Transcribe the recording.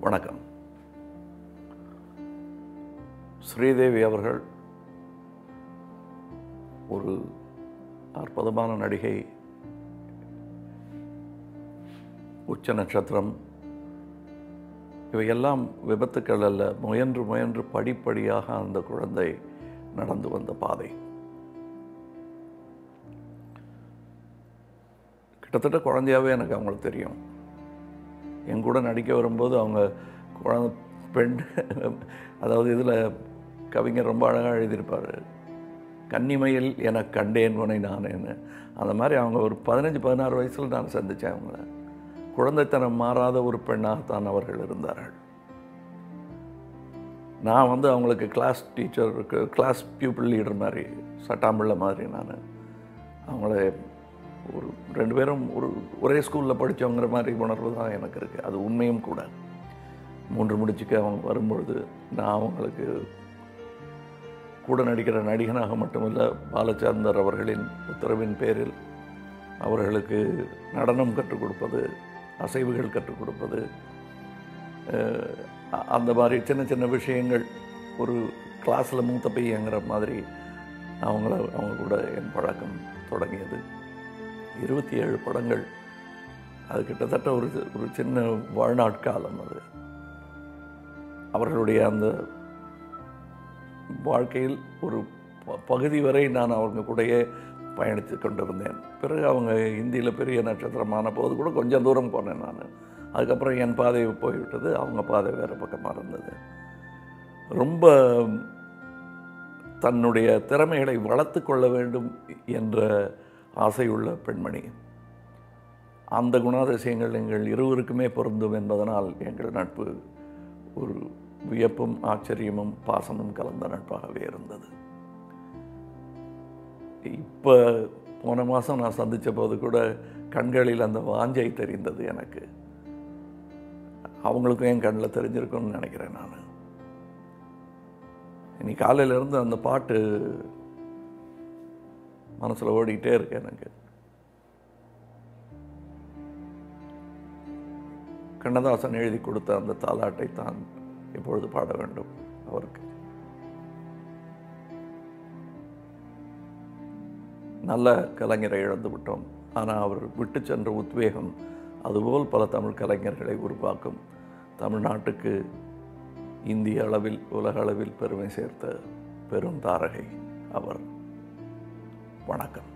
வணக்கம். ஸ்ரீதேவி அவர்கள் ஒரு அற்புதமான நடிகை உச்ச நட்சத்திரம் இவையெல்லாம் விபத்துக்கள் அல்ல முயன்று முயன்று படிப்படியாக அந்த குழந்தை நடந்து வந்த பாதை. கிட்டத்தட்ட குழந்தையாவே எனக்கு அவங்களுக்கு தெரியும். என் கூட நடிக்க வரும்போது அவங்க குழந்த பெண் அதாவது இதில் கவிஞர் ரொம்ப அழகாக எழுதியிருப்பார். கன்னிமையில் எனக்கு கண்டேன் உனை என்ன அந்த மாதிரி அவங்க ஒரு பதினஞ்சு பதினாறு வயசில் நான் சந்தித்தேன் அவங்கள. குழந்தைத்தனம் மாறாத ஒரு பெண்ணாகத்தான் அவர்கள் இருந்தார்கள். நான் வந்து அவங்களுக்கு கிளாஸ் டீச்சருக்கு கிளாஸ் பியூப்பிள் லீடர் மாதிரி சட்டாம்பிள்ளை மாதிரி நான் அவங்கள ரெண்டு பேரும் ஒரு ஒரே ஸ்கூலில் படித்தவங்கிற மாதிரி உணர்வு தான் எனக்கு இருக்குது அது உண்மையும் கூட. மூன்று முடிச்சுக்கு அவங்க வரும்பொழுது நான் அவங்களுக்கு கூட நடிக்கிற நடிகனாக மட்டுமல்ல பாலச்சந்தர் அவர்களின் உத்தரவின் பேரில் அவர்களுக்கு நடனம் கற்றுக் கொடுப்பது அசைவுகள் கற்றுக் கொடுப்பது அந்த மாதிரி சின்ன சின்ன விஷயங்கள் ஒரு கிளாஸில் மூத்த பையங்கிற மாதிரி அவங்கள அவங்க கூட என் பழக்கம் தொடங்கியது. இருபத்தி ஏழு படங்கள். அது கிட்டத்தட்ட ஒரு ஒரு சின்ன வாழ்நாட்காலம் அது. அவர்களுடைய அந்த வாழ்க்கையில் ஒரு ப- பகுதி வரை நான் அவங்க கூடயே பயணித்து கொண்டிருந்தேன் பிறகு அவங்க இந்தியில் பெரிய நட்சத்திரமான போது கூட கொஞ்சம் தூரம் போனேன் நான். அதுக்கப்புறம் என் பாதை போய்விட்டது அவங்க பாதை வேறு பக்கமாக இருந்தது. ரொம்ப தன்னுடைய திறமைகளை வளர்த்து கொள்ள வேண்டும் என்ற ஆசையுள்ள பெண்மணி. அந்த குணாதிசயங்கள் எங்கள் இருவருக்குமே பொருந்தும் என்பதனால் எங்கள் நட்பு ஒரு வியப்பும் ஆச்சரியமும் பாசமும் கலந்த நட்பாகவே இருந்தது. இப்போ போன மாதம் நான் சந்தித்த போது கூட கண்களில் அந்த வாஞ்சை தெரிந்தது எனக்கு. அவங்களுக்கும் என் கண்ணில் தெரிஞ்சிருக்கும்னு நினைக்கிறேன் நான். இன்னைக்கு காலையிலேருந்து அந்த பாட்டு மனசில் ஓடிக்கிட்டே இருக்கு எனக்கு. கண்ணதாசன் எழுதி கொடுத்த அந்த தாலாட்டை தான் இப்பொழுது பாட வேண்டும் அவருக்கு. நல்ல கலைஞரை இழந்து விட்டோம். ஆனால் அவர் விட்டு சென்ற உத்வேகம் அதுபோல் பல தமிழ் கலைஞர்களை உருவாக்கும். தமிழ்நாட்டுக்கு இந்திய அளவில் உலக அளவில் பெருமை சேர்த்த பெரும் தாரகை அவர். வணக்கம்.